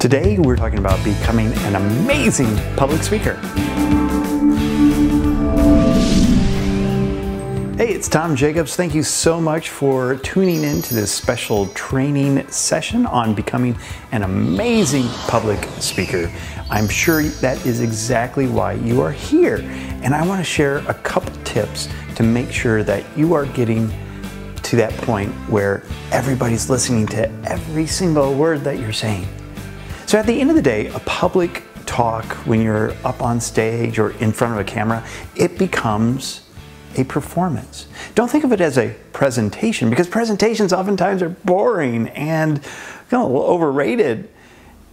Today we're talking about becoming an amazing public speaker. Hey, it's Tom Jackobs. Thank you so much for tuning in to this special training session on becoming an amazing public speaker. I'm sure that is exactly why you are here. And I want to share a couple tips to make sure that you are getting to that point where everybody's listening to every single word that you're saying. So at the end of the day, a public talk when you're up on stage or in front of a camera, it becomes a performance. Don't think of it as a presentation because presentations oftentimes are boring and you know, overrated.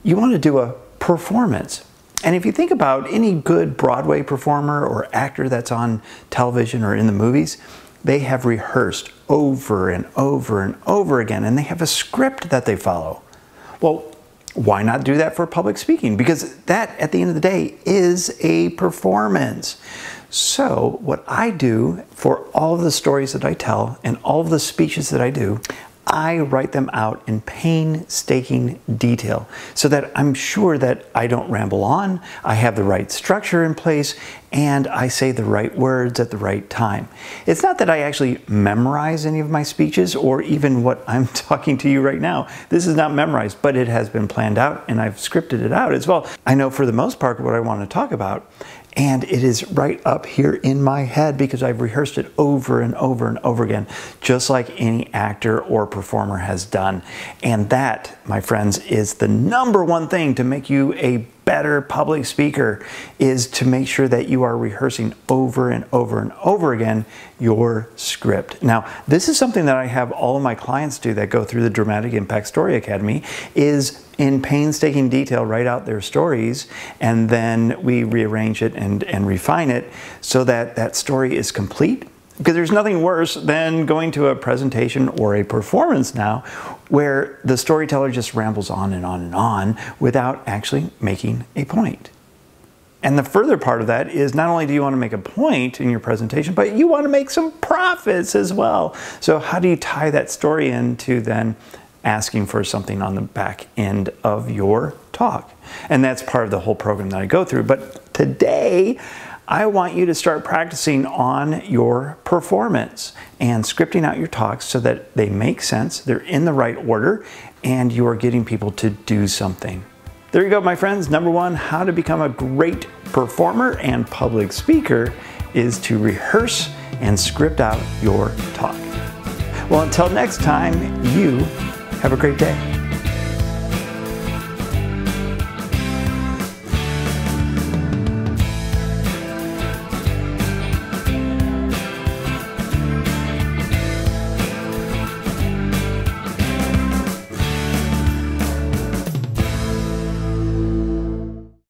You want to do a performance. And if you think about any good Broadway performer or actor that's on television or in the movies, they have rehearsed over and over and over again and they have a script that they follow. Well, why not do that for public speaking? Because that, at the end of the day, is a performance. So, what I do for all of the stories that I tell and all of the speeches that I do, I write them out in painstaking detail so that I'm sure that I don't ramble on, I have the right structure in place, and I say the right words at the right time. It's not that I actually memorize any of my speeches or even what I'm talking to you right now. This is not memorized, but it has been planned out and I've scripted it out as well. I know for the most part what I want to talk about and it is right up here in my head because I've rehearsed it over and over and over again, just like any actor or performer has done. And that, my friends, is the number one thing to make you a better public speaker is to make sure that you are rehearsing over and over and over again your script. Now, this is something that I have all of my clients do that go through the Dramatic Impact Story Academy is in painstaking detail write out their stories and then we rearrange it and, and refine it so that that story is complete because there's nothing worse than going to a presentation or a performance now where the storyteller just rambles on and on and on without actually making a point. And the further part of that is not only do you want to make a point in your presentation, but you want to make some profits as well. So, how do you tie that story into then asking for something on the back end of your talk? And that's part of the whole program that I go through. But today, I want you to start practicing on your performance and scripting out your talks so that they make sense, they're in the right order, and you are getting people to do something. There you go, my friends. Number one, how to become a great performer and public speaker is to rehearse and script out your talk. Well, until next time, you have a great day.